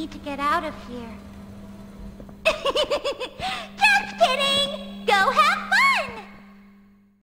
need to get out of here. Just kidding!